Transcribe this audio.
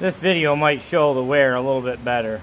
This video might show the wear a little bit better.